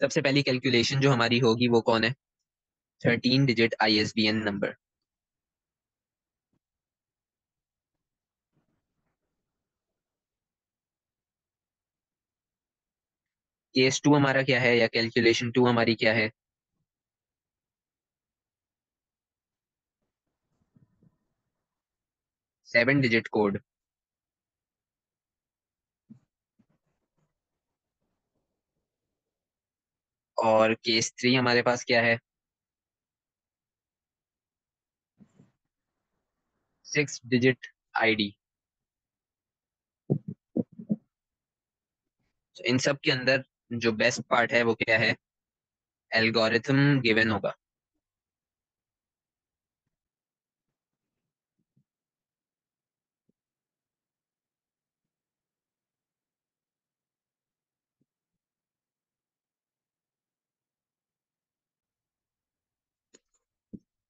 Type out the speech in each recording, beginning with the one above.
सबसे पहली कैलकुलेशन जो हमारी होगी वो कौन है? Thirteen digit ISBN number case two हमारा क्या है या कैलकुलेशन टू हमारी क्या है? सेवन डिजिट कोड और केस थ्री हमारे पास क्या है? सिक्स डिजिट आईडी इन सब के अंदर जो बेस्ट पार्ट है वो क्या है? एल्गोरिथम गिवन होगा।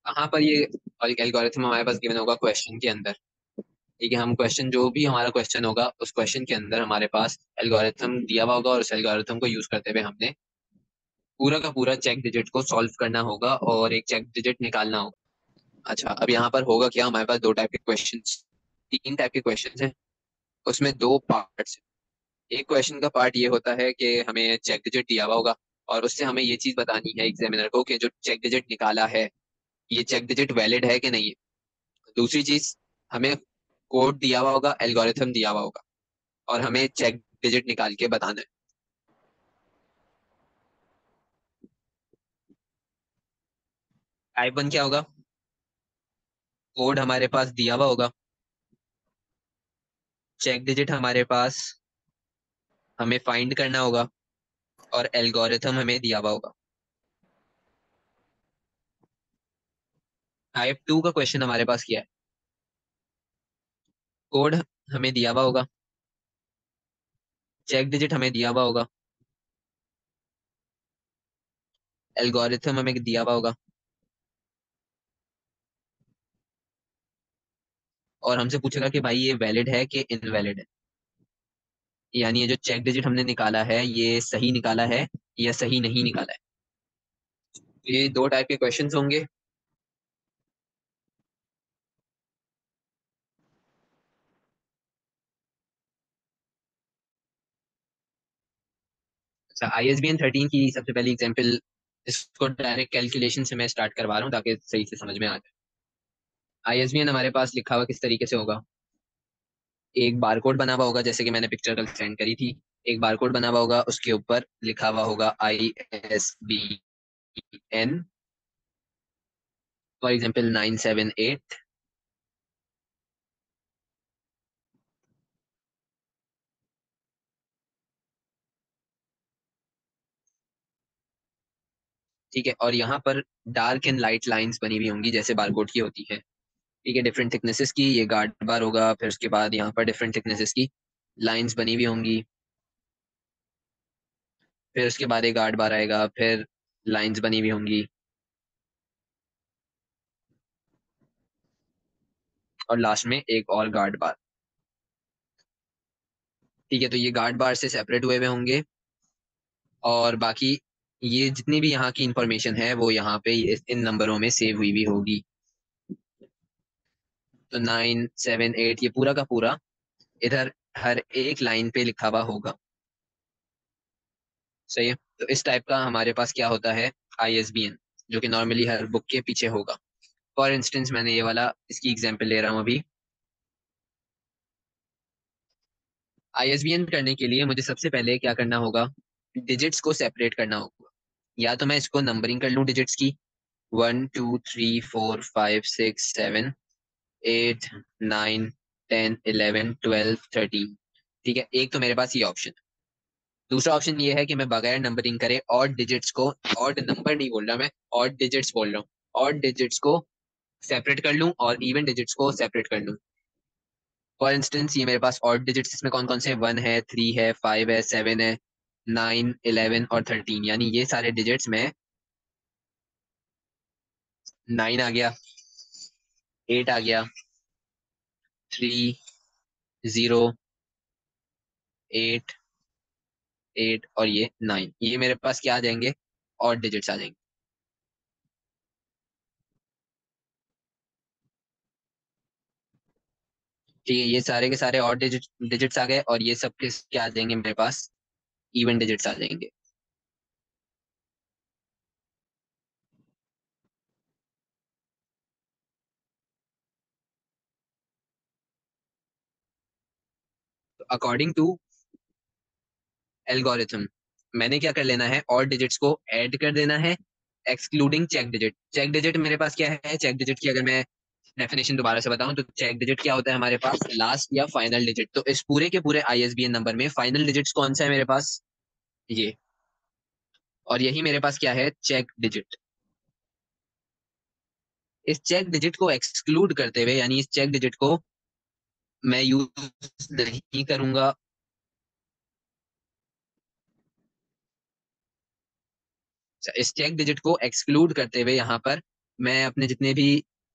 कहाँ पर ये एल्गोरिथम हमारे पास गिवन होगा क्वेश्चन के अंदर? ठीक है, हम क्वेश्चन जो भी हमारा क्वेश्चन होगा, उस क्वेश्चन के अंदर हमारे पास एल्गोरिथम दिया हुआ होगा और उस एल्गोरिथम को यूज़ करते हुए हमने पूरा का पूरा चेक डिजिट को सॉल्व करना होगा और एक चेक डिजिट निकालना होगा। अच्छा अब यहाँ पर होगा क्या? हमारे पास दो टाइप के क्वेश्चन तीन टाइप के क्वेश्चन है। उसमें दो पार्ट्स एक क्वेश्चन का पार्ट ये होता है कि हमें चेक डिजिट दिया हुआ होगा और उससे हमें ये चीज़ बतानी है एग्जामिनर को कि जो चेक डिजिट निकाला है, ये चेक डिजिट वैलिड है कि नहीं है? दूसरी चीज़, हमें कोड दिया हुआ होगा एल्गोरिथम दिया हुआ होगा। और हमें चेक डिजिट निकाल के बताना है। टाइप वन क्या होगा? कोड हमारे पास दिया हुआ होगा। चेक डिजिट हमारे पास हमें फाइंड करना होगा और एल्गोरिथम हमें दिया हुआ होगा। टाइप टू का क्वेश्चन हमारे पास क्या है। कोड हमें दिया हुआ होगा। चेक डिजिट हमें दिया हुआ होगा। एल्गोरिथम हमें दिया हुआ होगा। और हमसे पूछेगा कि भाई ये वैलिड है कि इनवैलिड है? यानी ये जो चेक डिजिट हमने निकाला है, ये सही निकाला है या सही नहीं निकाला है? ये दो टाइप के क्वेश्चंस होंगे। अच्छा I S B N thirteen की सबसे पहली एग्ज़ाम्पल इसको डायरेक्ट कैलकुलेशन से मैं स्टार्ट करवा रहा हूँ ताकि सही से समझ में आ जाए। आई एस बी एन हमारे पास लिखा हुआ किस तरीके से होगा? एक बारकोड बना हुआ होगा, जैसे कि मैंने पिक्चर कल सेंड करी थी। एक बारकोड बना हुआ होगा, उसके ऊपर लिखा हुआ होगा I S B N for example nine seven eight ठीक है? और यहाँ पर डार्क एंड लाइट लाइंस बनी हुई होंगी, जैसे बारकोड की होती है। ठीक है? डिफरेंट थिकनेसेस की, ये गार्ड बार होगा, फिर उसके बाद यहाँ पर डिफरेंट थिकनेसेस की लाइंस बनी हुई होंगी। फिर उसके बाद एक गार्ड बार आएगा, फिर लाइंस बनी हुई होंगी। और लास्ट में एक और गार्ड बार ठीक है? तो ये गार्ड बार से सेपरेट हुए हुए होंगे। और बाकी ये जितनी भी यहाँ की इंफॉर्मेशन है, वो यहाँ पे इन नंबरों में सेव हुई भी होगी। तो नाइन सेवन एट ये पूरा का पूरा इधर हर एक लाइन पे लिखा हुआ होगा। सही है? तो इस टाइप का हमारे पास क्या होता है? आईएसबीएन जो कि नॉर्मली हर बुक के पीछे होगा। फॉर इंस्टेंस मैंने ये वाला, इसकी एग्ज़ाम्पल ले रहा हूँ अभी। आईएसबीएन करने के लिए मुझे सबसे पहले क्या करना होगा? डिजिट्स को सेपरेट करना होगा। या तो मैं इसको नंबरिंग कर लूँ डिजिट्स की। One two three four five six seven eight nine ten eleven twelve thirteen ठीक है, एक तो मेरे पास ये ऑप्शन दूसरा ऑप्शन ये है कि मैं बगैर नंबरिंग करे और डिजिट्स को और नंबर नहीं बोल रहा मैं और डिजिट्स बोल रहा हूँ। और डिजिट्स को सेपरेट कर लूँ और इवन डिजिट्स को सेपरेट कर लूँ। फॉर इंस्टेंस ये मेरे पास ऑड डिजिट्स इसमें कौन कौन से वन है थ्री है फाइव है सेवन है। नाइन, इलेवन और थर्टीन, यानी ये सारे डिजिट्स में नाइन आ गया, एट आ गया, थ्री, ज़ीरो, एट एट और ये नाइन। ये मेरे पास क्या आ जाएँगे? और डिजिट्स आ जाएँगे। ठीक है, ये सारे के सारे और डिजिट डिजिट्स आ गए और ये सब किस क्या आ जाएँगे मेरे पास? इवन डिजिट्स आ जाएँगे। अकॉर्डिंग टू एल्गोरिथम मैंने क्या कर लेना है? और डिजिट्स को ऐड कर देना है excluding check digit check digit मेरे पास क्या है? चेक डिजिट की अगर मैं डेफिनेशन दोबारा से बताऊँ तो चेक डिजिट क्या होता है हमारे पास? लास्ट या फाइनल डिजिट तो इस पूरे के पूरे आईएसबीएन नंबर में फाइनल डिजिट्स कौन सा है मेरे पास? ये। और यही मेरे पास क्या है? चेक डिजिट इस चेक डिजिट को एक्सक्लूड करते हुए, यानी इस चेक डिजिट को मैं यूज़ नहीं करूँगा। इस चेक डिजिट को एक्सक्लूड करते हुए यहाँ पर मैं अपने जितने भी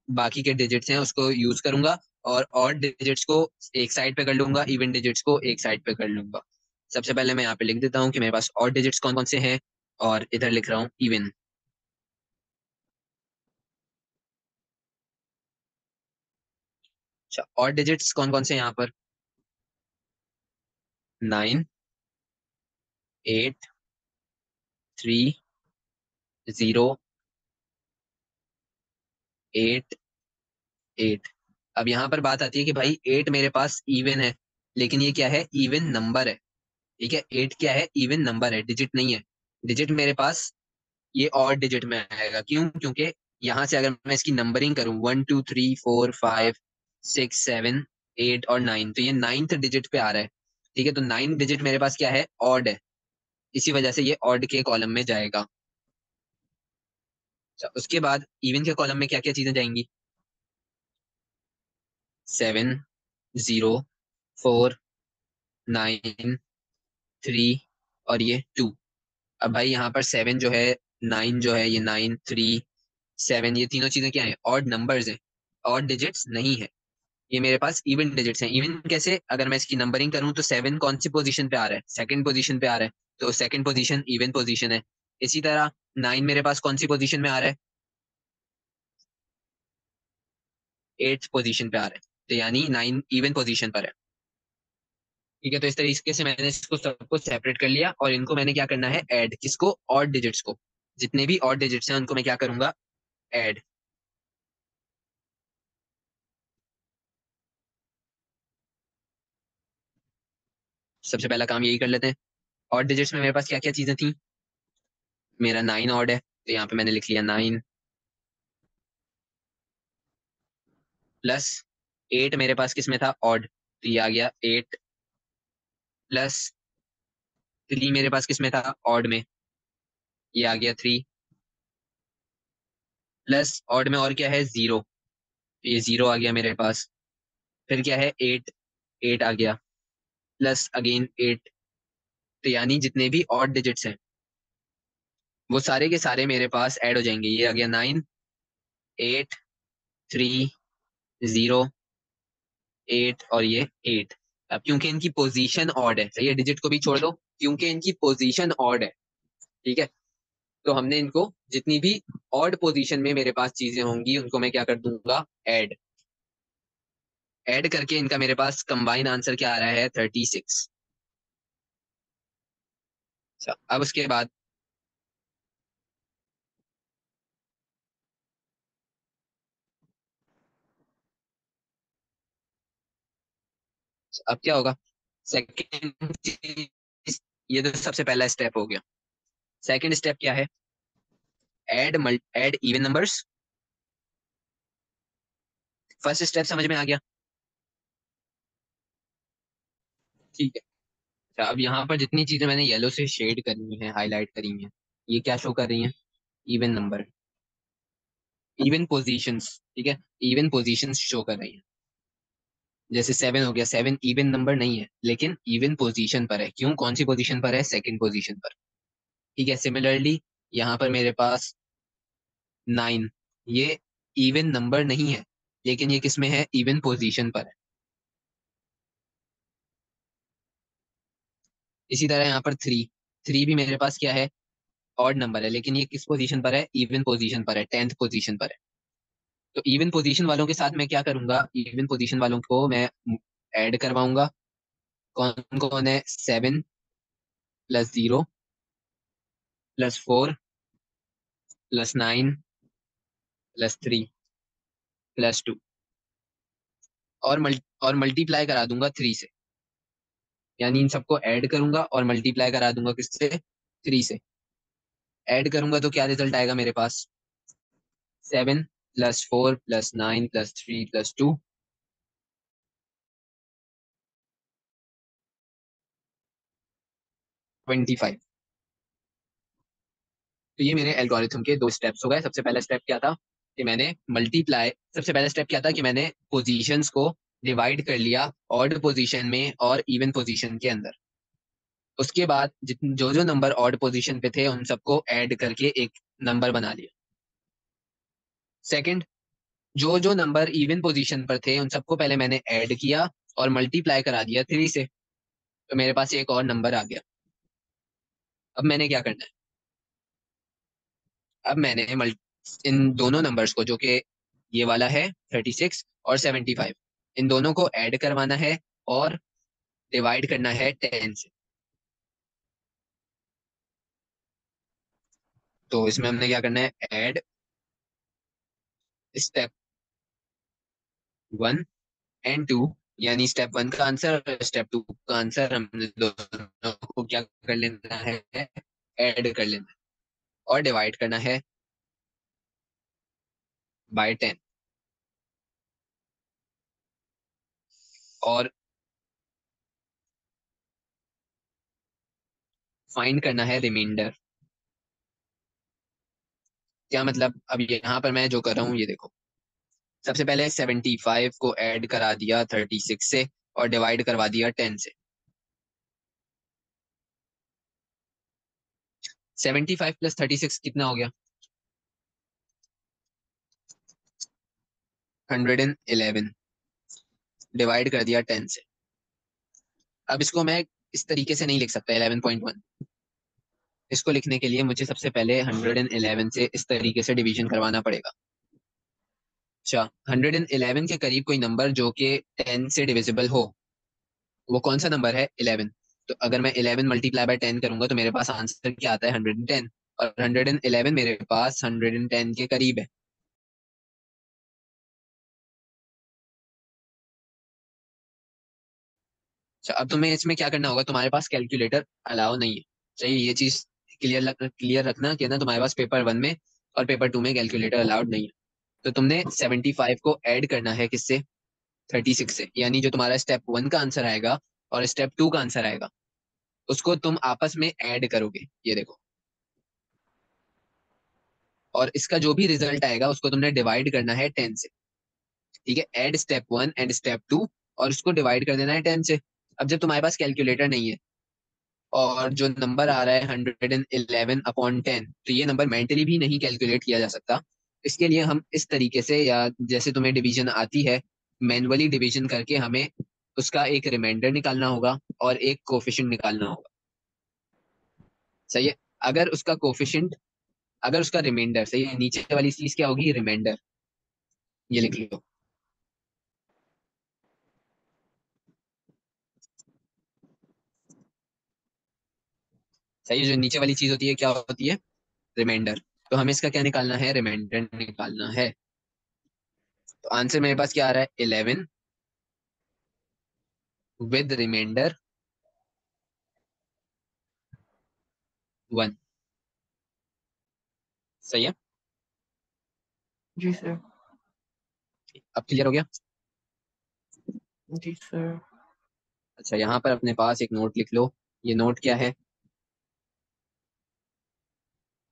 बाकी के डिजिट्स हैं, उसको यूज़ करूँगा और और डिजिट्स को एक साइड पे कर लूँगा इवन डिजिट्स को एक साइड पे कर लूँगा। सबसे पहले मैं यहाँ पे लिख देता हूँ कि मेरे पास और डिजिट्स कौन कौन से हैं और इधर लिख रहा हूँ इवन अच्छा और डिजिट्स कौन कौन से यहाँ पर? Nine eight three zero eight eight अब यहाँ पर बात आती है कि भाई एट मेरे पास इवन है, लेकिन ये क्या है? इवन नंबर है। ठीक है? एट क्या है? इवन नंबर है। डिजिट नहीं है। डिजिट मेरे पास ये और डिजिट में आएगा। क्यों? क्योंकि यहाँ से अगर मैं इसकी नंबरिंग करूँ one two three four five six seven eight और नाइन तो ये नाइन्थ डिजिट पे आ रहा है। ठीक है? तो नाइन डिजिट मेरे पास क्या है? ऑड है। इसी वजह से ये ऑड के कॉलम में जाएगा। अच्छा उसके बाद इवन के कॉलम में क्या क्या चीज़ें जाएँगी? Seven zero four nine three और ये टू अब भाई यहाँ पर सेवन जो है नाइन जो है, ये नाइन थ्री सेवन ये तीनों चीज़ें क्या है? ऑड नंबर्स हैं. ऑड डिजिट्स नहीं है. ये मेरे पास इवन डिजिट्स हैं. इवन कैसे? अगर मैं इसकी नंबरिंग करूँ तो सेवन कौन सी पोजीशन पे आ रहा है? सेकंड पोजीशन पे आ रहा है. तो सेकंड पोजीशन इवन पोजीशन है. इसी तरह नाइन मेरे पास कौन सी पोजीशन में आ रहा है? एट्थ पोजीशन पे आ रहा है। तो यानी नाइन इवन पोजीशन पर है। ठीक है तो इस तरीके से मैंने इसको सबको सेपरेट कर लिया और इनको मैंने क्या करना है? ऐड किसको? और डिजिट्स को। जितने भी और डिजिट्स हैं, उनको मैं क्या करूँगा? ऐड सबसे पहला काम यही कर लेते हैं। और डिजिट्स में मेरे पास क्या क्या चीज़ें थी? मेरा नाइन ऑड है तो यहाँ पे मैंने लिख लिया नाइन प्लस एट मेरे पास किसमें था? ऑड तो ये आ गया एट प्लस थ्री मेरे पास किसमें था? ऑड में। ये आ गया थ्री प्लस ऑड में और क्या है? ज़ीरो तो ये ज़ीरो आ गया मेरे पास। फिर क्या है? एट एट आ गया। प्लस अगेन एट तो यानी जितने भी ऑड डिजिट्स हैं वो सारे के सारे मेरे पास ऐड हो जाएँगे। ये आ गया nine eight three zero eight और ये एट अब क्योंकि इनकी पोजीशन ऑड है, सही है? डिजिट को भी छोड़ दो, क्योंकि इनकी पोजीशन ऑड है, ठीक है? तो हमने इनको जितनी भी ऑड पोजीशन में मेरे पास चीज़ें होंगी, उनको मैं क्या कर दूँगा? ऐड ऐड करके इनका मेरे पास कंबाइन आंसर क्या आ रहा है? थर्टी सिक्स अच्छा अब उसके बाद अब क्या होगा? सेकेंड ये तो सबसे पहला स्टेप हो गया। सेकेंड स्टेप क्या है? Add add even numbers first step समझ में आ गया। ठीक है। अच्छा अब यहाँ पर जितनी चीज़ें मैंने येलो से शेड करी है हाईलाइट करी है, ये क्या शो कर रही हैं? इवन नंबर इवन पोजीशंस ठीक है? इवन पोजीशंस शो कर रही हैं। जैसे सेवन हो गया सेवन इवन नंबर नहीं है, लेकिन इवन पोजीशन पर है। क्यों? कौन सी पोजीशन पर है? सेकंड पोजीशन पर। ठीक है सिमिलरली यहाँ पर मेरे पास नाइन ये इवन नंबर नहीं है, लेकिन ये किसमें है? इवन पोजीशन पर है। इसी तरह यहाँ पर थ्री थ्री भी मेरे पास क्या है? ऑड नंबर है, लेकिन ये किस पोजीशन पर है? इवन पोजीशन पर है टेंथ पोजीशन पर है। तो इवन पोजीशन वालों के साथ मैं क्या करूँगा? इवन पोजीशन वालों को मैं ऐड करवाऊँगा। कौन कौन है? Seven plus zero plus four plus nine plus three plus two और मल्टी और मल्टीप्लाई करा दूँगा थ्री से। यानी इन सबको ऐड करूँगा और मल्टीप्लाई करा दूँगा किससे? थ्री से। ऐड करूँगा तो क्या रिज़ल्ट आएगा मेरे पास? Seven plus four plus nine plus three plus two twenty five तो ये मेरे एल्गोरिथम के दो स्टेप्स हो गए। सबसे पहला स्टेप क्या था? कि मैंने मल्टीप्लाई सबसे पहला स्टेप क्या था? कि मैंने पोजीशंस को डिवाइड कर लिया ऑर्ड पोजीशन में और इवन पोजीशन के अंदर। उसके बाद जो जो नंबर ऑर्ड पोजीशन पे थे, उन सबको ऐड करके एक नंबर बना लिया। सेकंड जो जो नंबर इवन पोजीशन पर थे, उन सबको पहले मैंने ऐड किया और मल्टीप्लाई करा दिया थ्री से। तो मेरे पास एक और नंबर आ गया। अब मैंने क्या करना है? अब मैंने इन दोनों नंबर्स को, जो कि ये वाला है थर्टी सिक्स और सेवेंटी फाइव इन दोनों को ऐड करवाना है और डिवाइड करना है टेन से। तो इसमें हमने क्या करना है? Add step one and two यानी स्टेप वन का आंसर स्टेप टू का आंसर हमने दोनों को क्या कर लेना है? ऐड कर लेना है। और डिवाइड करना है बाय टेन और फाइंड करना है रिमाइंडर क्या मतलब अब यहाँ पर मैं जो कर रहा हूँ, ये देखो। सबसे पहले 75 को ऐड करा दिया 36 से और डिवाइड करवा दिया 10 से। 75 प्लस 36 कितना हो गया? 111 डिवाइड कर दिया 10 से। अब इसको मैं इस तरीके से नहीं लिख सकता 11.1 इसको लिखने के लिए मुझे सबसे पहले 111 से इस तरीके से डिवीज़न करवाना पड़ेगा। अच्छा 111 के करीब कोई नंबर जो कि 10 से डिविजिबल हो, वो कौन सा नंबर है? 11 तो अगर मैं 11 मल्टीप्लाई बाय 10 करूँगा तो मेरे पास आंसर क्या आता है? 110 और 111 मेरे पास 110 के करीब है। अच्छा अब तुम्हें इसमें क्या करना होगा? तुम्हारे पास कैलकुलेटर अलाउ नहीं है। चाहिए ये चीज़ क्लियर क्लियर रखना कि ना तुम्हारे पास पेपर वन में और पेपर टू में कैलकुलेटर अलाउड नहीं है। तो तुमने 75 को ऐड करना है किससे? 36 से। यानी जो तुम्हारा स्टेप वन का आंसर आएगा और स्टेप टू का आंसर आएगा, उसको तुम आपस में ऐड करोगे। ये देखो। और इसका जो भी रिज़ल्ट आएगा, उसको तुमने डिवाइड करना है टेन से। ठीक है? Add step one and step two और उसको डिवाइड कर देना है टेन से। अब जब तुम्हारे पास कैलकुलेटर नहीं है और जो नंबर आ रहा है hundred and eleven upon ten तो ये नंबर मेंटली भी नहीं कैलकुलेट किया जा सकता। इसके लिए हम इस तरीके से, या जैसे तुम्हें डिवीज़न आती है मैनुअली डिवीज़न करके हमें उसका एक रिमाइंडर निकालना होगा और एक कोफिशियंट निकालना होगा। सही है? अगर उसका कोफिशेंट अगर उसका रिमाइंडर सही है? नीचे वाली चीज़ क्या होगी? रिमाइंडर ये लिख लो। सही जो नीचे वाली चीज़ होती है क्या होती है? रिमाइंडर तो हमें इसका क्या निकालना है? रिमाइंडर निकालना है। तो आंसर मेरे पास क्या आ रहा है? इलेवन विद रिमाइंडर वन सही है? जी सर। अब क्लियर हो गया? जी सर। अच्छा यहाँ पर अपने पास एक नोट लिख लो। ये नोट क्या है?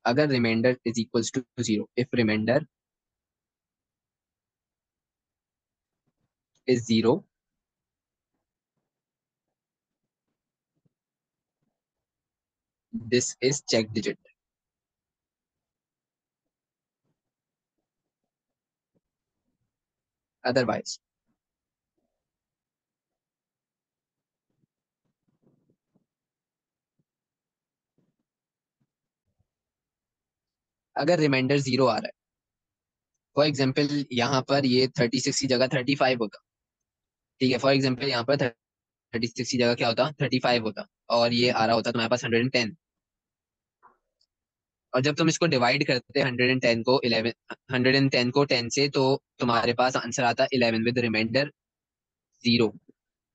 agar remainder is equals to 0 if remainder is 0 this is check digit. Otherwise अगर रिमाइंडर ज़ीरो आ रहा है फॉर एग्ज़ाम्पल यहाँ पर ये थर्टी सिक्स की जगह थर्टी फाइव होता। ठीक है फॉर एग्ज़ाम्पल यहाँ पर थर्टी सिक्स की जगह क्या होता? थर्टी फाइव होता और ये आ रहा होता तुम्हारे पास हंड्रेड एंड टेन और जब तुम इसको डिवाइड करते हंड्रेड एंड टेन को इलेवन हंड्रेड एंड टेन को टेन से तो तुम्हारे पास आंसर आता इलेवन विद रिमाइंडर ज़ीरो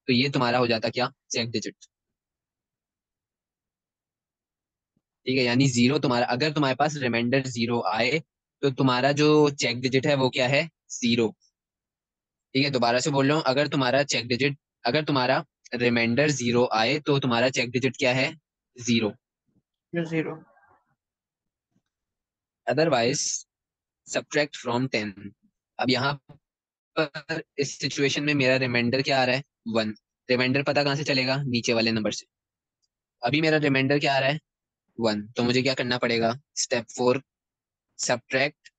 तो ये तुम्हारा हो जाता क्या? चेक डिजिट ठीक है यानी ज़ीरो तुम्हारा अगर तुम्हारे पास रिमाइंडर ज़ीरो आए तो तुम्हारा जो चेक डिजिट है वो क्या है? ज़ीरो ठीक है दोबारा से बोल रहा हूँ अगर तुम्हारा चेक डिजिट अगर तुम्हारा रिमाइंडर ज़ीरो आए तो तुम्हारा चेक डिजिट क्या है? Zero zero otherwise subtract from ten अब यहाँ पर इस सिचुएशन में मेरा रिमाइंडर क्या आ रहा है? वन रिमाइंडर पता कहाँ से चलेगा? नीचे वाले नंबर से. अभी मेरा रिमाइंडर क्या आ रहा है? वन तो मुझे क्या करना पड़ेगा? Step four subtract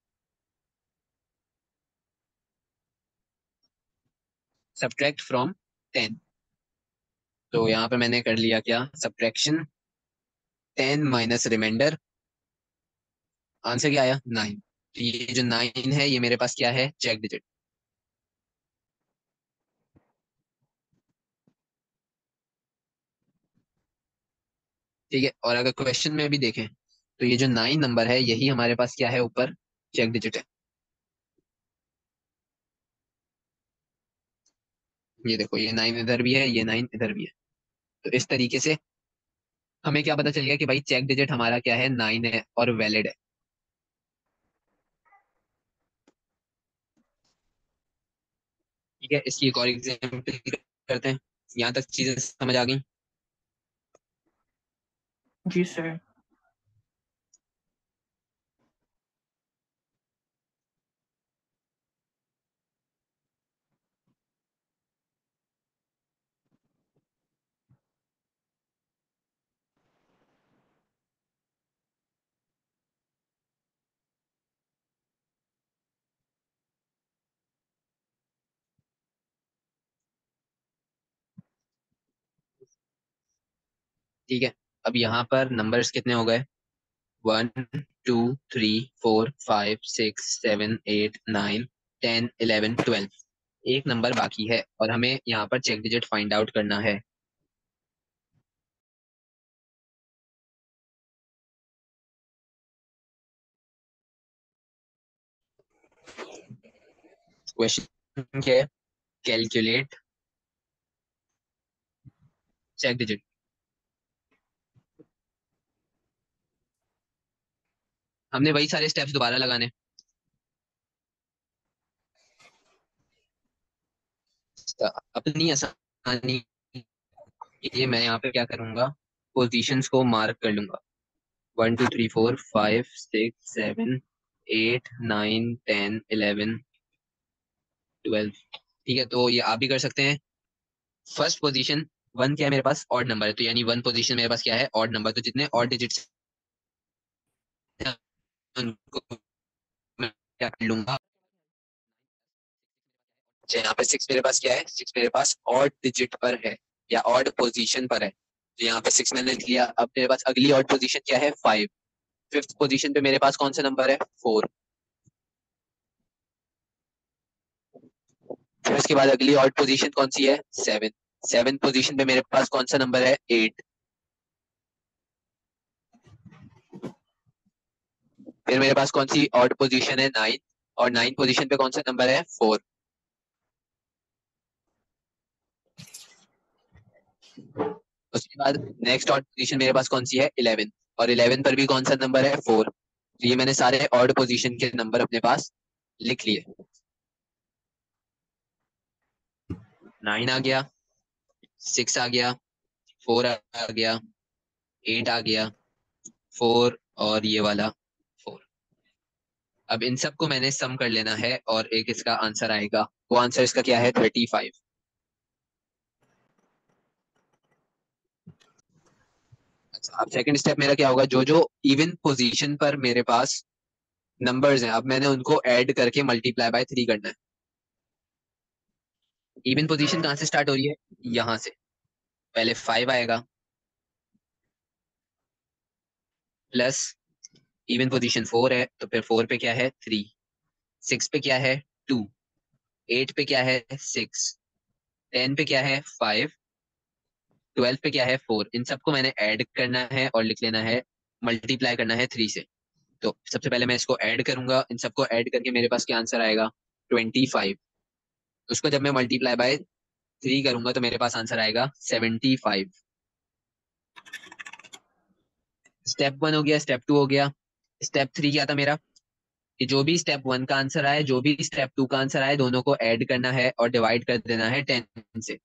subtract from ten तो यहाँ पे मैंने कर लिया क्या? Subtraction ten minus remainder answer क्या आया? नाइन तो ये जो नाइन है ये मेरे पास क्या है? चेक डिजिट ठीक है, और अगर क्वेश्चन में भी देखें तो ये जो नाइन नंबर है, यही हमारे पास क्या है ऊपर? चेक डिजिट है। ये देखो, ये नाइन इधर भी है, ये नाइन इधर भी है। तो इस तरीके से हमें क्या पता चलेगा कि भाई चेक डिजिट हमारा क्या है? नाइन है और वैलिड है। ठीक है, इसकी एक और एग्ज़ाम्पल करते हैं। यहाँ तक चीज़ें समझ आ गई। जी सर ठीक है। अब यहाँ पर नंबर्स कितने हो गए? One two three four five six seven eight nine ten eleven twelve एक नंबर बाकी है और हमें यहाँ पर चेक डिजिट फाइंड आउट करना है। क्वेश्चन क्या है? कैलकुलेट चेक डिजिट हमने वही सारे स्टेप्स दोबारा लगाने। अपनी आसानी ये मैं यहाँ पे क्या करूँगा? पोजीशंस को मार्क कर लूँगा। One two three four five six seven eight nine ten eleven twelve ठीक है तो ये आप भी कर सकते हैं। फ़र्स्ट पोजीशन वन क्या है मेरे पास? ऑड नंबर है। तो यानी वन पोजीशन मेरे पास क्या है? ऑड नंबर तो जितने ऑड डिजिट्स उनको क्या कर लूँगा? अच्छा यहाँ पे सिक्स मेरे पास क्या है? सिक्स मेरे पास ऑड डिजिट पर है, या ऑड पोजीशन पर है। तो यहाँ पे सिक्स मैंने लिया। अब मेरे पास अगली ऑड पोजीशन क्या है? फाइव फिफ्थ पोजीशन पे मेरे पास कौन सा नंबर है? फोर फिर उसके बाद अगली ऑड पोजीशन कौन सी है? सेवन सेवन पोजीशन पे मेरे पास कौन सा नंबर है? एट फिर मेरे पास कौन सी ऑड पोजीशन है? नाइन और नाइन पोजीशन पे कौन सा नंबर है? फोर उसके बाद नेक्स्ट ऑड पोजीशन मेरे पास कौन सी है? इलेवन और इलेवन पर भी कौन सा नंबर है? फोर तो ये मैंने सारे ऑड पोजीशन के नंबर अपने पास लिख लिए। नाइन आ गया सिक्स आ गया फोर आ गया एट आ गया फोर और ये वाला। अब इन सबको मैंने सम कर लेना है और एक इसका आंसर आएगा। वो आंसर इसका क्या है? थर्टी फाइव अच्छा अब सेकंड स्टेप मेरा क्या होगा? जो जो इवन पोजीशन पर मेरे पास नंबर्स हैं, अब मैंने उनको ऐड करके मल्टीप्लाई बाय थ्री करना है। इवन पोजीशन कहाँ से स्टार्ट हो रही है? यहाँ से। पहले फाइव आएगा। प्लस इवन पोजीशन फोर है तो फिर फोर पे क्या है? थ्री सिक्स पे क्या है? टू एट पे क्या है? सिक्स टेन पे क्या है? फाइव ट्वेल्व पे क्या है? फोर इन सबको मैंने ऐड करना है और लिख लेना है मल्टीप्लाई करना है थ्री से। तो सबसे पहले मैं इसको ऐड करूँगा। इन सबको ऐड करके मेरे पास क्या आंसर आएगा? ट्वेंटी फाइव उसको जब मैं मल्टीप्लाई बाय थ्री करूँगा तो मेरे पास आंसर आएगा सेवेंटी फाइव स्टेप वन हो गया स्टेप टू हो गया। स्टेप थ्री क्या था मेरा? कि जो भी स्टेप वन का आंसर आए जो भी स्टेप टू का आंसर आए दोनों को ऐड करना है और डिवाइड कर देना है टेन से।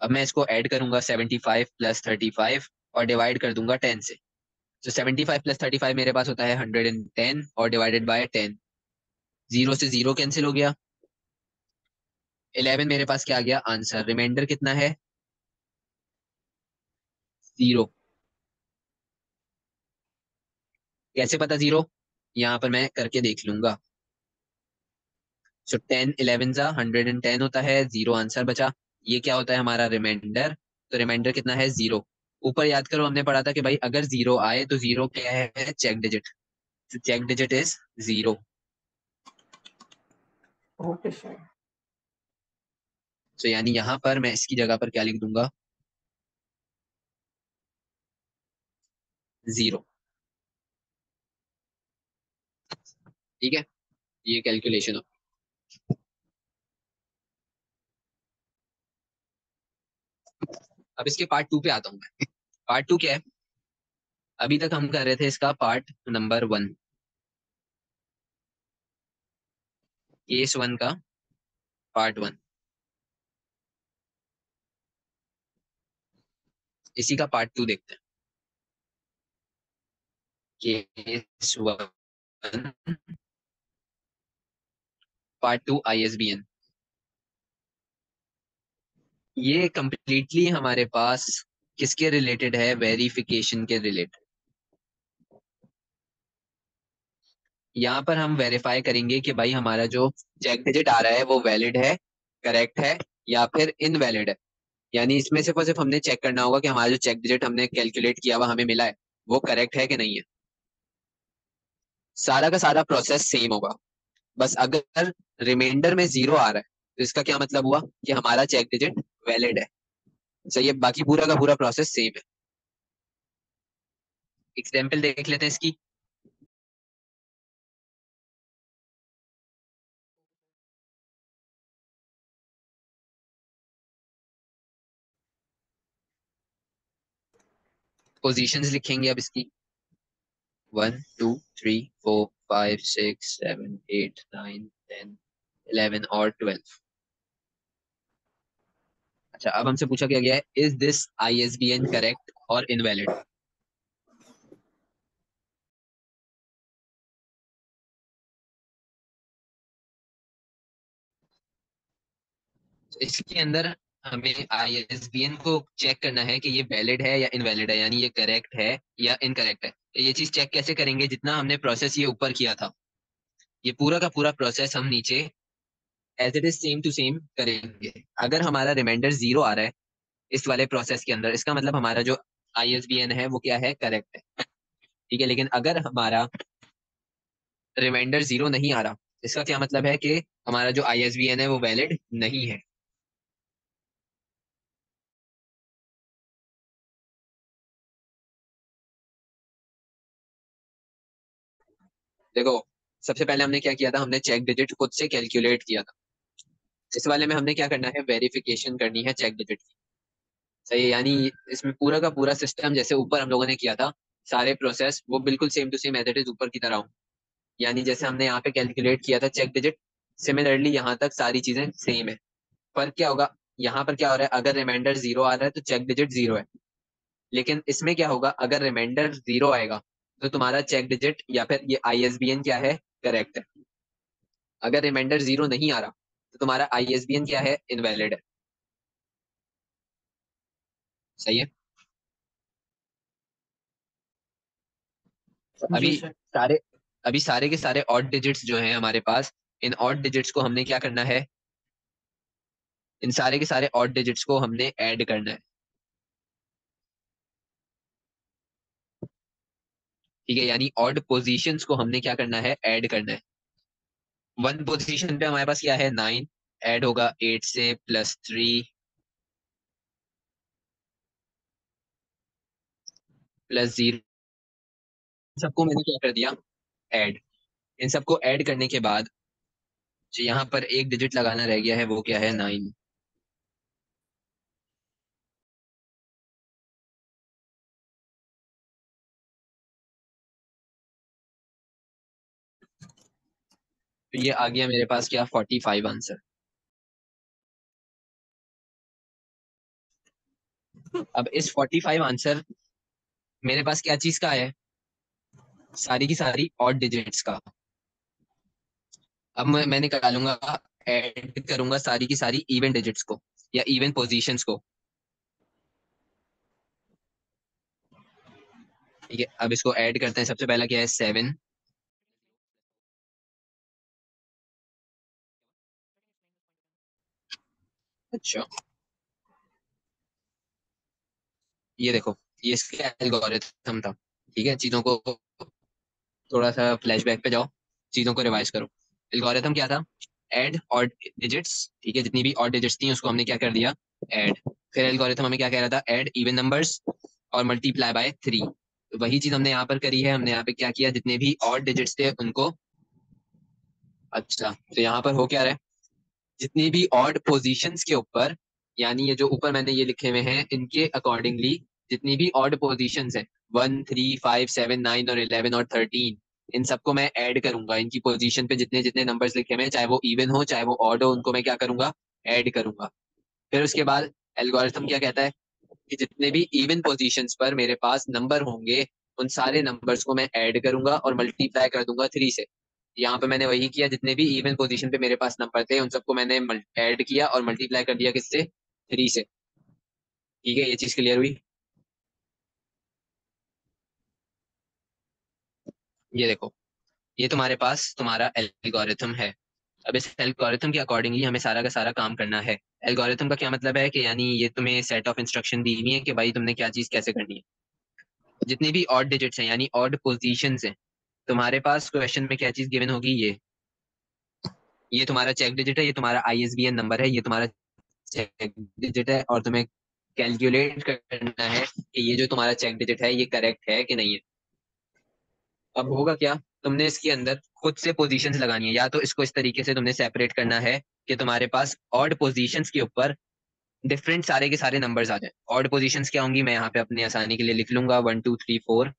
अब मैं इसको ऐड करूँगा seventy five plus thirty five और डिवाइड कर दूँगा टेन से। तो seventy five plus thirty five मेरे पास होता है हंड्रेड एंड टेन और डिवाइडेड बाय टेन ज़ीरो से ज़ीरो कैंसिल हो गया। इलेवन मेरे पास क्या आ गया? आंसर रिमाइंडर कितना है? ज़ीरो कैसे पता ज़ीरो? यहाँ पर मैं करके देख लूँगा। सो टेन इलेवन जा हंड्रेड एंड टेन होता है ज़ीरो आंसर बचा। ये क्या होता है हमारा रिमाइंडर तो रिमाइंडर कितना है? ज़ीरो ऊपर याद करो हमने पढ़ा था कि भाई अगर ज़ीरो आए तो ज़ीरो क्या है? चेक डिजिट तो check digit is zero okay sir तो यानी यहाँ पर मैं इसकी जगह पर क्या लिख दूँगा? ज़ीरो ठीक है? ये कैलकुलेशन हो। अब इसके पार्ट टू पे आता हूँ मैं। पार्ट टू क्या है? अभी तक हम कर रहे थे इसका part number one case one का पार्ट वन इसी का पार्ट टू देखते हैं। Case one part two ISBN ये कंप्लीटली हमारे पास किसके रिलेटेड है? वेरिफिकेशन के रिलेटेड यहाँ पर हम वेरीफाई करेंगे कि भाई हमारा जो चेक डिजिट आ रहा है, वो वैलिड है करेक्ट है, या फिर इनवैलिड है. यानी इसमें सिर्फ़ और सिर्फ़ हमने चेक करना होगा कि हमारा जो चेक डिजिट हमने कैलकुलेट किया हुआ हमें मिला है. वो करेक्ट है कि नहीं है? सारा का सारा प्रोसेस सेम होगा. बस अगर रिमाइंडर में ज़ीरो आ रहा है तो इसका क्या मतलब हुआ? कि हमारा चेक डिजिट वैलिड है। सही है बाकी पूरा का पूरा प्रोसेस सेम है। एग्ज़ाम्पल देख लेते हैं इसकी। पोजीशंस लिखेंगे अब इसकी। One two three four five six seven eight nine ten eleven और ट्वेल्व अच्छा अब हमसे पूछा क्या गया है? Is this I S B N correct और इनवैलिड इसके अंदर हमें आई एस बी एन को चेक करना है कि ये वैलिड है या इनवैलिड है, यानी ये करेक्ट है या इनकरेक्ट है। ये चीज़ चेक कैसे करेंगे? जितना हमने प्रोसेस ये ऊपर किया था। ये पूरा का पूरा प्रोसेस हम नीचे as it is same to same करेंगे। अगर हमारा रिमाइंडर ज़ीरो आ रहा है इस वाले प्रोसेस के अंदर, इसका मतलब हमारा जो आई एस बी एन है वो क्या है? करेक्ट है। ठीक है, लेकिन अगर हमारा रिमाइंडर ज़ीरो नहीं आ रहा, इसका क्या मतलब है कि हमारा जो आई एस बी एन है वो वैलिड नहीं है। देखो, सबसे पहले हमने क्या किया था? हमने चेक डिजिट खुद से कैलकुलेट किया था। इस वाले में हमने क्या करना है? वेरिफिकेशन करनी है चेक डिजिट की। सही, यानी इसमें पूरा का पूरा सिस्टम जैसे ऊपर हम लोगों ने किया था, सारे प्रोसेस वो बिल्कुल same to same as is ऊपर की तरह यानी जैसे हमने यहाँ पे कैलकुलेट किया था चेक डिजिट सिमिलरली यहाँ तक सारी चीज़ें सेम है। पर क्या होगा? यहाँ पर क्या हो रहा है? अगर रिमाइंडर ज़ीरो आ रहा है तो चेक डिजिट ज़ीरो है। लेकिन इसमें क्या होगा? अगर रिमाइंडर ज़ीरो आएगा तो तुम्हारा चेक डिजिट या फिर ये आईएसबीएन क्या है? करेक्ट है। अगर रिमाइंडर ज़ीरो नहीं आ रहा तो तुम्हारा आईएसबीएन क्या है? इनवैलिड है। सही है? तो अभी सारे अभी सारे के सारे ऑट डिजिट्स जो हैं हमारे पास इन ऑट डिजिट्स को हमने क्या करना है? इन सारे के सारे ऑट डिजिट्स को हमने ऐड करना है। ठीक है, यानी ऑड पोजीशंस को हमने क्या करना है? ऐड करना है। वन पोजीशन पे हमारे पास क्या है? नाइन ऐड होगा एट से प्लस थ्री प्लस ज़ीरो सबको मैंने क्या कर दिया? एड इन सबको ऐड करने के बाद, जो यहाँ पर एक डिजिट लगाना रह गया है, वो क्या है? नाइन तो ये आ गया मेरे पास क्या फोर्टी फाइव आंसर अब इस फोर्टी फाइव आंसर मेरे पास क्या चीज़ का है? सारी की सारी ऑड डिजिट्स का। अब मैं, मैं निकालूँगा ऐड करूँगा सारी की सारी इवन डिजिट्स को या इवन पोजीशंस को। ठीक है अब इसको ऐड करते हैं। सबसे पहला क्या है? सेवन ये देखो ये इसका एल्गोरिथम था ठीक है चीज़ों को थोड़ा सा फ्लैशबैक पे जाओ चीज़ों को रिवाइज करो एल्गोरिथम क्या था एड और डिजिट्स ठीक है जितनी भी और डिजिट्स थी उसको हमने क्या कर दिया एड फिर एल्गोरिथम हमें क्या कह रहा था एड इवन नंबर्स और मल्टीप्लाई बाय थ्री वही चीज़ हमने यहाँ पर करी है. हमने यहाँ पे क्या किया? जितने भी और डिजिट्स थे, उनको अच्छा तो यहाँ पर हो क्या रहा है? जितनी भी ऑड पोजीशंस के ऊपर, यानी ये जो ऊपर मैंने ये लिखे हुए हैं, इनके अकॉर्डिंगली जितनी भी ऑड पोजीशंस है one three five seven nine और इलेवन और थर्टीन इन सबको मैं ऐड करूँगा। इनकी पोजीशन पे जितने जितने नंबर्स लिखे हुए हैं, चाहे वो इवन हो, चाहे वो ऑड हो, उनको मैं क्या करूँगा? ऐड करूँगा। फिर उसके बाद एल्गोरिथम क्या कहता है कि जितने भी इवन पोजीशंस पर मेरे पास नंबर होंगे, उन सारे नंबर्स को मैं ऐड करूँगा और मल्टीप्लाई कर दूँगा थ्री से। यहाँ पे मैंने वही किया, जितने भी इवन पोजीशन पे मेरे पास नंबर थे, उन सबको मैंने ऐड किया और मल्टीप्लाई कर दिया किससे? थ्री से। ठीक है, ये चीज़ क्लियर हुई? ये देखो, ये तुम्हारे पास तुम्हारा एल्गोरिथम है। अब इस एल्गोरिथम के अकॉर्डिंगली हमें सारा का सारा काम करना है। एल्गोरिथम का क्या मतलब है कि यानी ये तुम्हें सेट ऑफ़ इंस्ट्रक्शन दी हुई है कि भाई तुमने क्या चीज़ कैसे करनी है? जितनी भी ऑड डिजिट्स हैं, यानी ऑड पोजीशंस हैं तुम्हारे पास क्वेश्चन में क्या चीज़ गिवन होगी? ये। ये तुम्हारा चेक डिजिट है, ये तुम्हारा आईएसबीएन नंबर है, ये तुम्हारा चेक डिजिट है और तुम्हें कैलकुलेट करना है कि ये जो तुम्हारा चेक डिजिट है, ये करेक्ट है कि नहीं है। अब होगा क्या? तुमने इसके अंदर खुद से पोजीशंस लगानी है। या तो इसको इस तरीके से तुमने सेपरेट करना है कि तुम्हारे पास ऑड पोजीशंस के ऊपर डिफरेंट सारे के सारे नंबर्स आ जाए। ऑड पोजीशंस क्या होंगी? मैं यहाँ पे अपनी आसानी के लिए लिख लूँगा। One two three four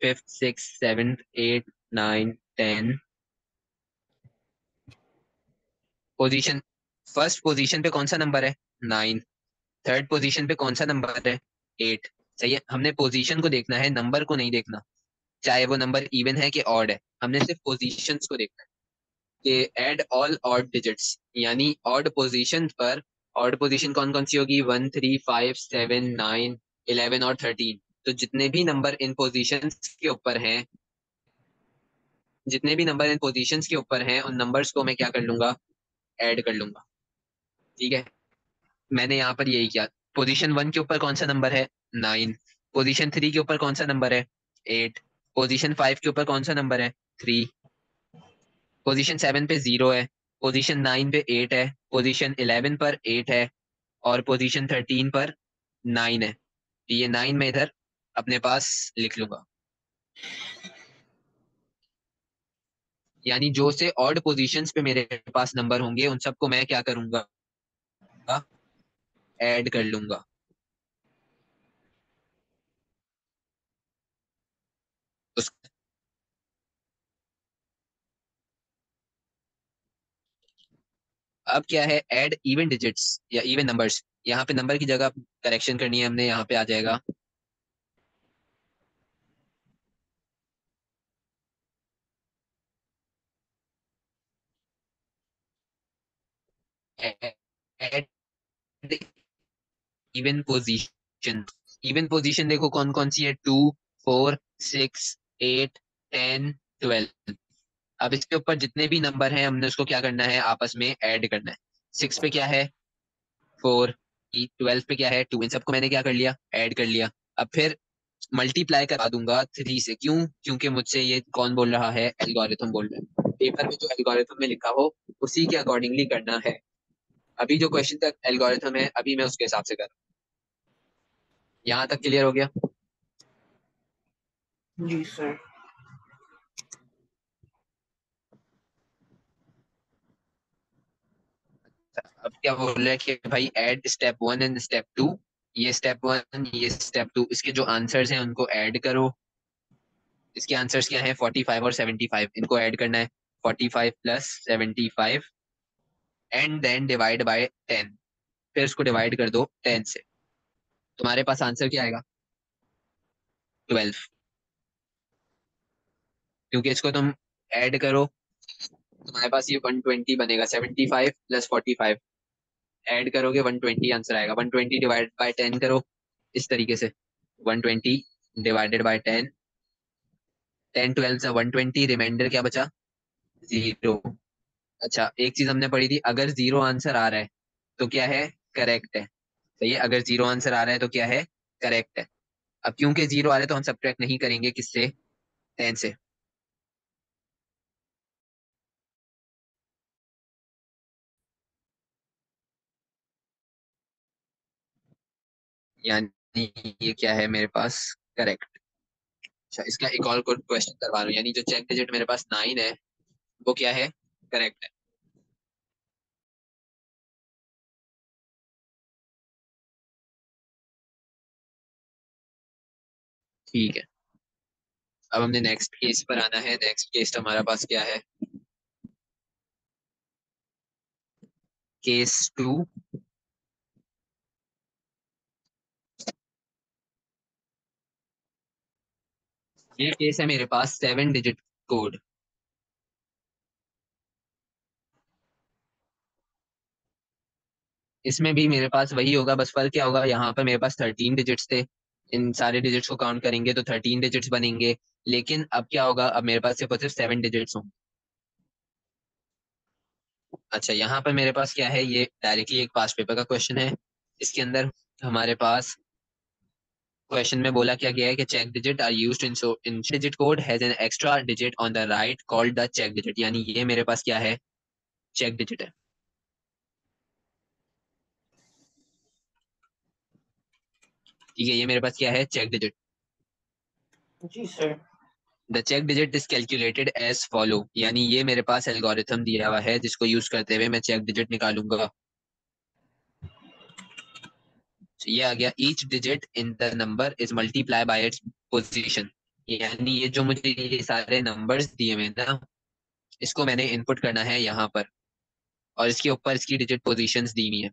fifth six seven eight nine ten position first position पे कौन सा नंबर है? नाइन थर्ड पोजीशन पे कौन सा नंबर है? एट सही है? हमने पोजीशन को देखना है नंबर को नहीं देखना। चाहे वो नंबर इवन है कि ऑड है। हमने सिर्फ़ पोजीशंस को देखना है कि एड ऑल ऑड डिजिट्स यानी ऑड पोजीशन पर ऑड पोजीशन कौन कौन सी होगी? One three five seven nine eleven और थर्टीन तो जितने भी नंबर इन पोजीशन के ऊपर हैं, जितने भी नंबर इन पोजीशंस के ऊपर हैं, उन नंबर्स को मैं क्या कर लूँगा? ऐड कर लूँगा। ठीक है? मैंने यहाँ पर यही किया। पोजीशन वन के ऊपर कौन सा नंबर है? नाइन पोजीशन थ्री के ऊपर कौन सा नंबर है? एट पोजीशन फाइव के ऊपर कौन सा नंबर है? थ्री पोजीशन सेवन पे ज़ीरो है। पोजीशन नाइन पे एट है। पोजीशन इलेवन पर एट है। और पोजीशन थर्टीन पर नाइन है। ये नाइन में इधर अपने पास लिख लूँगा। यानी जो से ऑड पोजीशंस पे मेरे पास नंबर होंगे, उन सबको मैं क्या करूँगा? ऐड कर लूँगा। अब क्या है? ऐड इवन डिजिट्स या इवन नंबर्स यहाँ पे नंबर की जगह करेक्शन करनी है हमने, यहाँ पे आ जाएगा। इवन पोजीशन इवन पोजीशन देखो कौन कौन सी है? Two four six eight ten twelve अब इसके ऊपर जितने भी नंबर हैं, हमने उसको क्या करना है? आपस में ऐड करना है। सिक्स पे क्या है? फोर ट्वेल्व पे क्या है? टू इन सबको मैंने क्या कर लिया? ऐड कर लिया। अब फिर मल्टीप्लाई करा दूँगा थ्री से। क्यों? क्योंकि मुझसे ये कौन बोल रहा है? एल्गोरिथम बोल रहा है। पेपर में जो एल्गोरिथम में लिखा हो, उसी के अकॉर्डिंगली करना है। अभी जो क्वेश्चन तक एल्गोरिथम है अभी मैं उसके हिसाब से कर रहा हूँ। यहाँ तक क्लियर हो गया? जी सर अब क्या बोल रहे हैं कि भाई add step one and step two ये स्टेप वन ये स्टेप टू इसके जो आंसर्स हैं उनको ऐड करो। इसके आंसर्स क्या हैं? फोर्टी फाइव और सेवेंटी फाइव इनको ऐड करना है। Forty five plus seventy five and then divide by ten फिर उसको डिवाइड कर दो टेन से। तुम्हारे पास आंसर क्या आएगा? ट्वेल्व क्योंकि इसको तुम ऐड करो, तुम्हारे पास ये 120 बनेगा। 75 प्लस 45 ऐड करोगे 120 आंसर आएगा। 120 डिवाइड बाय 10 करो, इस तरीके से। 120 डिवाइडेड बाय 10 10 12 से 120 रिमाइंडर क्या बचा? ज़ीरो अच्छा एक चीज़ हमने पढ़ी थी, अगर ज़ीरो आंसर आ रहा है तो क्या है? करेक्ट है। सही है? अगर ज़ीरो आंसर आ रहा है तो क्या है? करेक्ट है। अब क्योंकि ज़ीरो आ रहा है तो हम सब्ट्रैक्ट नहीं करेंगे किससे? टेन से। यानी ये क्या है मेरे पास? करेक्ट अच्छा इसका एक और क्वेश्चन करवा रहा हूँ। यानी जो चेक डिजिट मेरे पास नाइन है, वो क्या है? करेक्ट है। ठीक है। अब हमने नेक्स्ट केस पर आना है। नेक्स्ट केस हमारा पास क्या है? केस टू ये केस है मेरे पास सेवन डिजिट कोड इसमें भी मेरे पास वही होगा, बस फ़र्क क्या होगा? यहाँ पर मेरे पास थर्टीन डिजिट्स थे। इन सारे डिजिट्स को काउंट करेंगे तो थर्टीन डिजिट्स बनेंगे। लेकिन अब क्या होगा? अब मेरे पास सिर्फ़ सिर्फ़ सेवन डिजिट्स होंगे। अच्छा यहाँ पर मेरे पास क्या है? ये डायरेक्टली एक पास पेपर का क्वेश्चन है। इसके अंदर हमारे पास क्वेश्चन में बोला क्या गया है कि check digit are used in so in digit code has an extra digit on the right called the check digit यानी ये मेरे पास क्या है? चेक डिजिट है। ठीक है ये मेरे पास क्या है? Check digit ji sir the check digit is calculated as follow यानी ये मेरे पास एल्गोरिथम दिया हुआ है जिसको यूज़ करते हुए मैं चेक डिजिट निकालूँगा। तो ये आ गया. Each digit in the number is multiply by its position यानी ये जो मुझे ये सारे नंबर्स दिए हुए ना इसको मैंने इनपुट करना है यहाँ पर। और इसके ऊपर इसकी डिजिट पोजीशंस दी हुई है।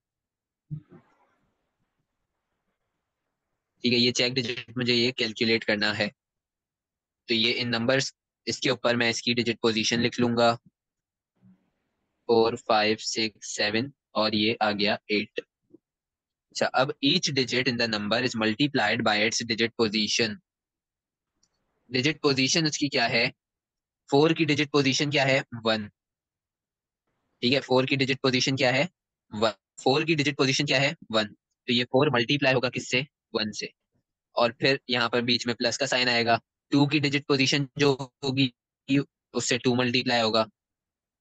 ठीक है, ये चेक डिजिट मुझे ये कैलकुलेट करना है। तो ये इन नंबर्स इसके ऊपर मैं इसकी डिजिट पोजीशन लिख लूँगा। फोर फाइव सिक्स सेवन और ये आ गया एट अच्छा अब each digit in the number is multiplied by its digit position digit position उसकी क्या है? फोर की डिजिट पोजीशन क्या है? वन ठीक है फोर की डिजिट पोजीशन क्या है? वन फोर की डिजिट पोजीशन क्या है? वन तो ये फोर मल्टीप्लाई होगा किससे? वन से। और फिर यहाँ पर बीच में प्लस का साइन आएगा। टू की डिजिट पोजीशन जो होगी, उससे टू मल्टीप्लाई होगा।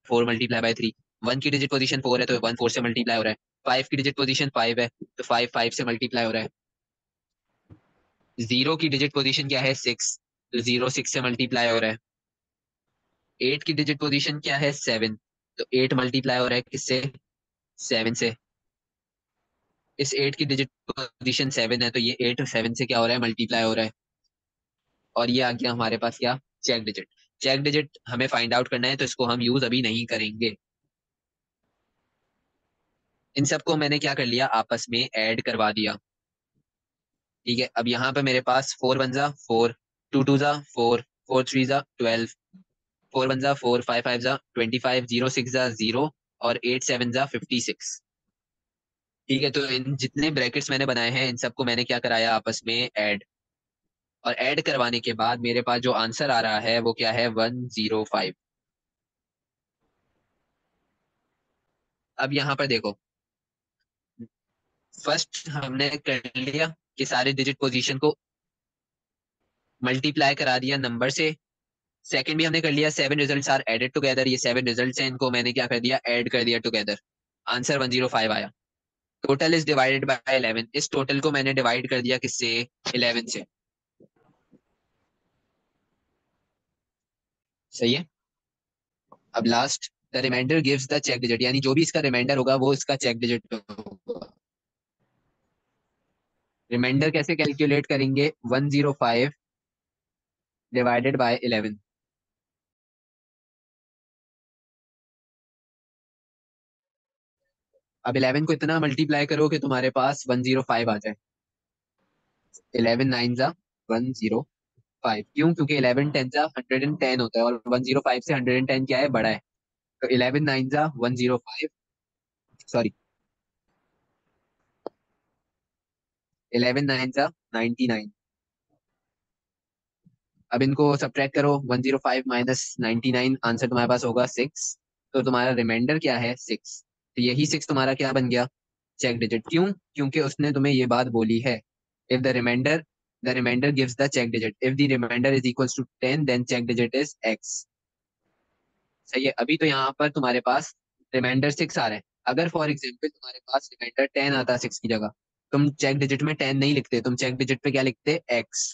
Four multiply by three one की डिजिट पोजीशन फोर है तो वन फोर से मल्टीप्लाई हो रहा है। फाइव की डिजिट पोजीशन फाइव है तो फाइव फाइव से मल्टीप्लाई हो रहा है। ज़ीरो की डिजिट पोजीशन क्या है? सिक्स तो ज़ीरो सिक्स से मल्टीप्लाई हो रहा है। एट की डिजिट पोजीशन क्या है? सेवन तो एट मल्टीप्लाई हो रहा है किससे? सेवन से। इस एट की डिजिट पोजीशन सेवन है तो ये एट सेवन से क्या हो रहा है? मल्टीप्लाई हो रहा है। और ये आ गया हमारे पास क्या? चेक डिजिट चेक डिजिट हमें फाइंड आउट करना है तो इसको हम यूज़ अभी नहीं करेंगे। इन सबको मैंने क्या कर लिया? आपस में ऐड करवा दिया। ठीक है, अब यहाँ पे मेरे पास फोर वन जा फोर टू टू जा फोर फोर थ्री जा ट्वेल्व फोर वन जा फोर फाइव फाइव जा ट्वेंटी फाइव ज़ीरो सिक्स जा ज़ीरो और एट सेवन जा फिफ्टी सिक्स ठीक है तो इन जितने ब्रैकेट्स मैंने बनाए हैं, इन सबको मैंने क्या कराया आपस में? ऐड और ऐड करवाने के बाद मेरे पास जो आंसर आ रहा है, वो क्या है? वन ज़ीरो फाइव अब यहाँ पर देखो। फ़र्स्ट हमने कर लिया कि सारे डिजिट पोजीशन को मल्टीप्लाई करा दिया नंबर से। सेकंड भी हमने कर लिया seven results are added together ये सेवन रिजल्ट्स हैं, इनको मैंने क्या कर दिया? ऐड कर दिया together answer one zero five आया। Total is divided by eleven इस टोटल को मैंने डिवाइड कर दिया किससे? इलेवन से। सही है? अब last the remainder gives the check digit यानी जो भी इसका रिमाइंडर होगा, वो इसका चेक डिजिट होगा। रिमाइंडर कैसे कैलकुलेट करेंगे? 105 डिवाइडेड बाय 11 अब 11 को इतना मल्टीप्लाई करो कि तुम्हारे पास 105 आ जाए। 11 नाइन जा 105 क्यों? क्योंकि 11 टेन जा 110 होता है और 105 से 110 क्या है? बड़ा है। तो 11 नाइन जा 105 सॉरी 11 नाइन जा 99 अब इनको सब्ट्रैक्ट करो। 105 माइनस 99 आंसर तुम्हारे पास होगा सिक्स तो तुम्हारा रिमाइंडर क्या है? 6 तो यही सिक्स तुम्हारा क्या बन गया? चेक डिजिट क्यों? क्योंकि उसने तुम्हें ये बात बोली है। If the remainder the remainder gives the check digit if the remainder is equals to ten then check digit is X सही है, अभी तो यहाँ पर तुम्हारे पास रिमाइंडर सिक्स आ रहा है। अगर फॉर एग्ज़ाम्पल तुम्हारे पास रिमाइंडर टेन आता सिक्स की जगह, तुम चेक डिजिट में टेन नहीं लिखते, तुम चेक डिजिट पे क्या लिखते? एक्स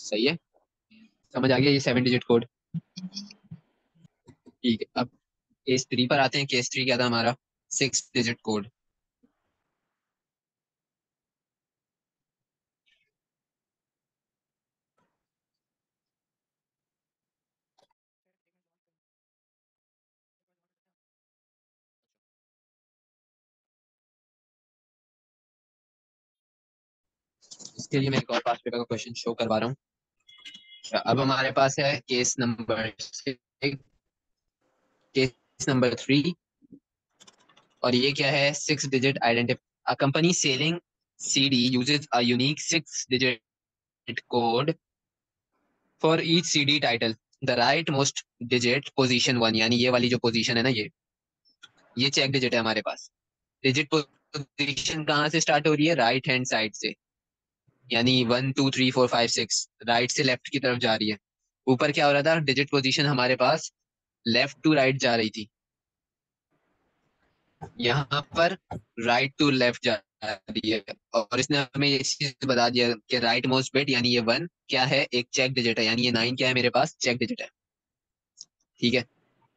सही है? समझ आ गया ये सेवन डिजिट कोड ठीक है। अब केस थ्री पर आते हैं। केस थ्री क्या था हमारा? सिक्स डिजिट कोड इसके लिए मैं एक और पास पेपर का क्वेश्चन शो करवा रहा हूँ। अच्छा, अब हमारे पास है case number case number three और ये क्या है? Six digit identification a company selling CD uses a unique six digit code for each CD title. The right most digit position one, यानी ये वाली जो पोजीशन है ना ये ये चेक डिजिट है हमारे पास। डिजिट पोजीशन कहाँ से स्टार्ट हो रही है? राइट हैंड साइड से। यानी one two three four five six right से लेफ़्ट की तरफ़ जा रही है। ऊपर क्या हो रहा था? डिजिट पोजीशन हमारे पास लेफ़्ट टू राइट जा रही थी। यहाँ पर राइट टू लेफ़्ट जा रही है। और इसने हमें ये चीज़ बता दिया कि राइट मोस्ट बिट यानी ये वन क्या है? एक चेक डिजिट है। यानी ये नाइन क्या है मेरे पास? चेक डिजिट है। ठीक है?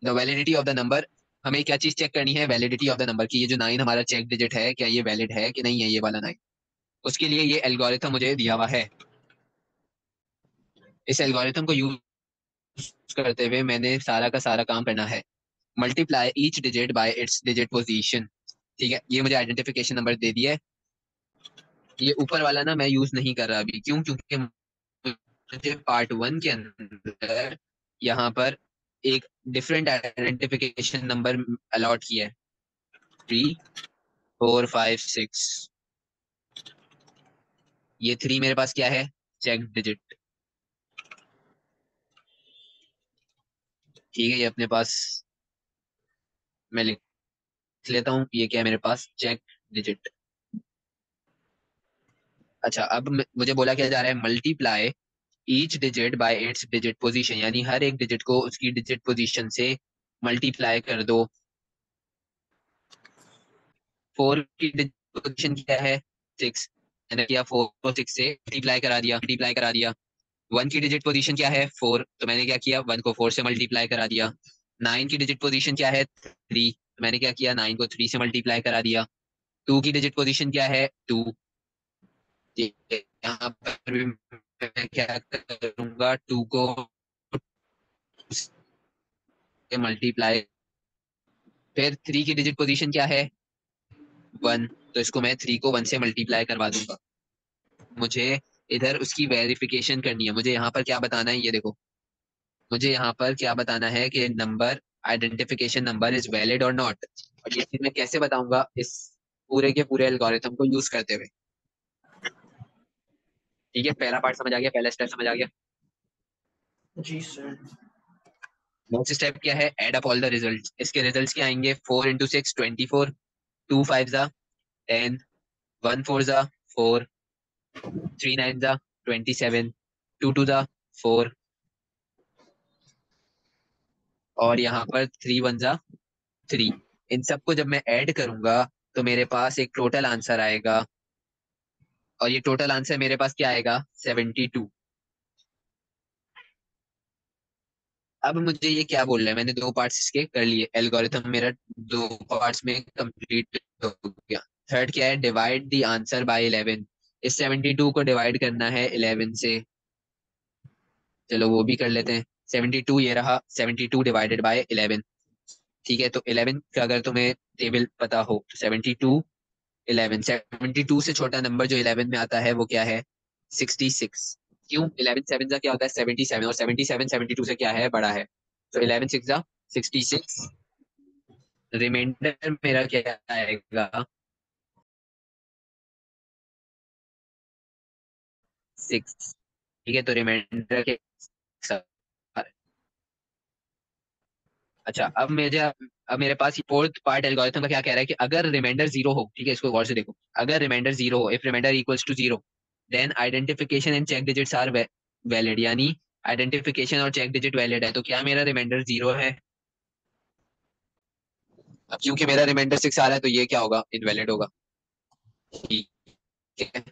The validity of the number हमें क्या चीज़ चेक करनी है? वैलिडिटी ऑफ़ द नंबर की। ये जो नाइन हमारा चेक डिजिट है, क्या ये वैलिड है कि नहीं है ये वाला नाइन उसके लिए ये एल्गोरिथम मुझे दिया हुआ है। इस एल्गोरिथम को यूज़ करते हुए मैंने सारा का सारा काम करना है। Multiply each digit by its digit position ठीक है? ये मुझे आइडेंटिफिकेशन नंबर दे दिया है। ये ऊपर वाला ना मैं यूज़ नहीं कर रहा अभी। क्यों? क्योंकि पार्ट वन के अंदर यहाँ पर एक डिफरेंट आइडेंटिफिकेशन नंबर अलॉट किया है। थ्री फोर फाइव सिक्स ये थ्री मेरे पास क्या है? चेक डिजिट ठीक है, ये अपने पास मैं लिख लेता हूँ, ये क्या है मेरे पास? चेक डिजिट अच्छा अब मुझे बोला क्या जा रहा है? Multiply each digit by its digit position यानी हर एक डिजिट को उसकी डिजिट पोजीशन से मल्टीप्लाई कर दो। फोर की डिजिट पोजीशन क्या है? सिक्स मैंने किया फोर को सिक्स से मल्टीप्लाई करा दिया मल्टीप्लाई करा दिया। वन की डिजिट पोजीशन क्या है? फोर तो मैंने क्या किया? वन को फोर से मल्टीप्लाई करा दिया। नाइन की डिजिट पोजीशन क्या है? थ्री तो मैंने क्या किया? नाइन को थ्री से मल्टीप्लाई करा दिया। टू की डिजिट पोजीशन क्या है? टू यहाँ पर भी मैं क्या करूँगा? टू को मल्टीप्लाई फिर थ्री की डिजिट पोजीशन क्या है? वन तो इसको मैं थ्री को वन से मल्टीप्लाई करवा दूँगा। मुझे इधर उसकी वेरिफिकेशन करनी है। मुझे यहाँ पर क्या बताना है? ये देखो। मुझे यहाँ पर क्या बताना है कि number identification number is valid और नॉट और ये चीज़ मैं कैसे बताऊँगा इस पूरे के पूरे एल्गोरिथम को यूज़ करते हुए? ठीक है? पहला पार्ट समझ आ गया? पहला स्टेप समझ आ गया? जी सर नेक्स्ट स्टेप क्या है? Add up all the result इसके रिजल्ट्स क्या आएँगे? Four into six twenty four two five जा टेन वन फोर जा फोर थ्री नाइन जा ट्वेंटी सेवन टू टू जा फोर और यहाँ पर थ्री वन जा थ्री इन सबको जब मैं ऐड करूँगा तो मेरे पास एक टोटल आंसर आएगा। और ये टोटल आंसर मेरे पास क्या आएगा? सेवेंटी टू अब मुझे ये क्या बोल रहा है? मैंने दो पार्ट्स इसके कर लिए। एल्गोरिथम मेरा दो पार्ट्स में कंप्लीट हो गया। थर्ड क्या है? Divide the answer by eleven इस सेवेंटी टू को डिवाइड करना है इलेवन से। चलो वो भी कर लेते हैं। सेवेंटी टू ये रहा seventy two divided by eleven ठीक है तो इलेवन का अगर तुम्हें टेबल पता हो तो seventy two eleven seventy two से छोटा नंबर जो इलेवन में आता है, वो क्या है? सिक्सटी सिक्स क्यों? इलेवन सेवन का क्या होता है? सेवेंटी सेवन और सेवेंटी सेवन सेवेंटी टू से क्या है? बड़ा है। तो eleven six sixty six remainder मेरा क्या आएगा? सिक्स ठीक है? तो रिमाइंडर के अच्छा अब मेरे अब मेरे पास फोर्थ पार्ट एल्गोरिथम का क्या कह रहा है कि अगर रिमाइंडर ज़ीरो हो, ठीक है? इसको गौर से देखो। अगर रिमाइंडर ज़ीरो हो if remainder equals to zero then identification and check digits are valid यानी आइडेंटिफिकेशन और चेक डिजिट वैलिड है। तो क्या मेरा रिमाइंडर ज़ीरो है? अब क्योंकि मेरा रिमाइंडर सिक्स आ रहा है तो ये क्या होगा? इनवैलिड होगा। ठीक है?